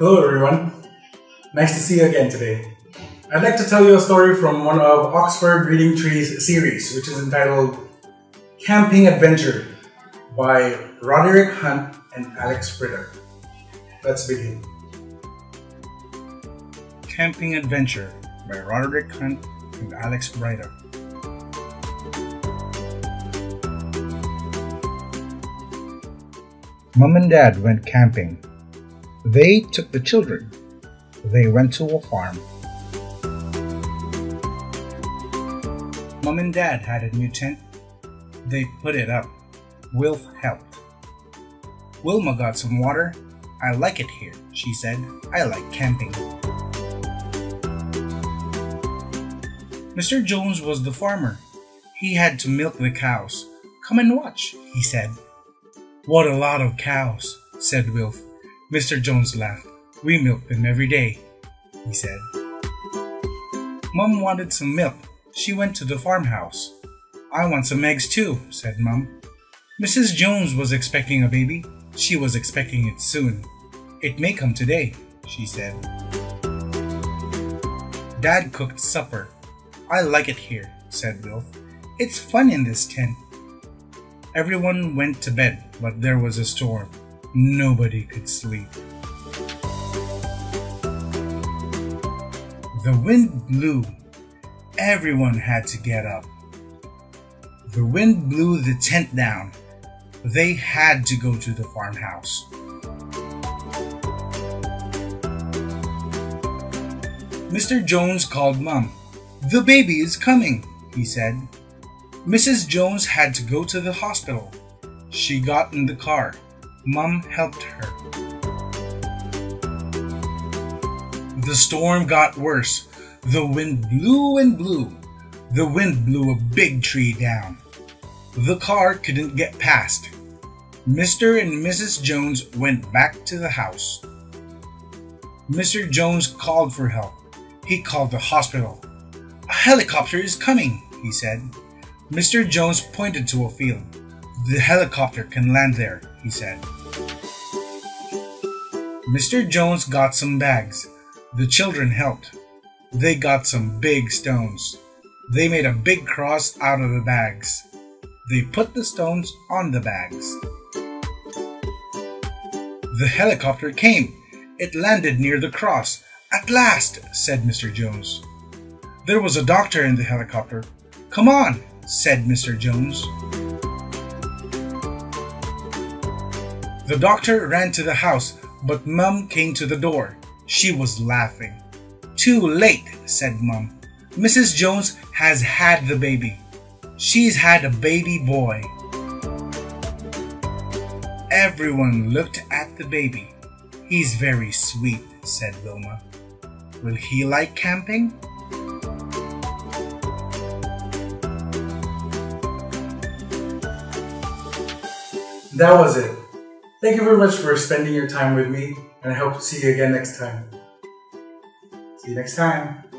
Hello everyone. Nice to see you again today. I'd like to tell you a story from one of Oxford Reading Tree's series, which is entitled Camping Adventure by Roderick Hunt and Alex Brychta. Let's begin. Camping Adventure by Roderick Hunt and Alex Brychta. Mom and Dad went camping. They took the children. They went to a farm. Mom and Dad had a new tent. They put it up. Wilf helped. Wilma got some water. I like it here, she said. I like camping. Mr. Jones was the farmer. He had to milk the cows. Come and watch, he said. What a lot of cows, said Wilf. Mr. Jones laughed. We milk them every day, he said. Mum wanted some milk. She went to the farmhouse. I want some eggs too, said Mum. Mrs. Jones was expecting a baby. She was expecting it soon. It may come today, she said. Dad cooked supper. I like it here, said Wilf. It's fun in this tent. Everyone went to bed, but there was a storm. Nobody could sleep. The wind blew. Everyone had to get up. The wind blew the tent down. They had to go to the farmhouse. Mr. Jones called Mum. The baby is coming, he said. Mrs. Jones had to go to the hospital. She got in the car. Mum helped her. The storm got worse. The wind blew and blew. The wind blew a big tree down. The car couldn't get past. Mr. and Mrs. Jones went back to the house. Mr. Jones called for help. He called the hospital. A helicopter is coming, he said. Mr. Jones pointed to a field. The helicopter can land there, he said. Mr. Jones got some bags. The children helped. They got some big stones. They made a big cross out of the bags. They put the stones on the bags. The helicopter came. It landed near the cross. At last, said Mr. Jones. There was a doctor in the helicopter. Come on, said Mr. Jones. The doctor ran to the house, but Mum came to the door. She was laughing. Too late, said Mum. Mrs. Jones has had the baby. She's had a baby boy. Everyone looked at the baby. He's very sweet, said Wilma. Will he like camping? That was it. Thank you very much for spending your time with me, and I hope to see you again next time. See you next time.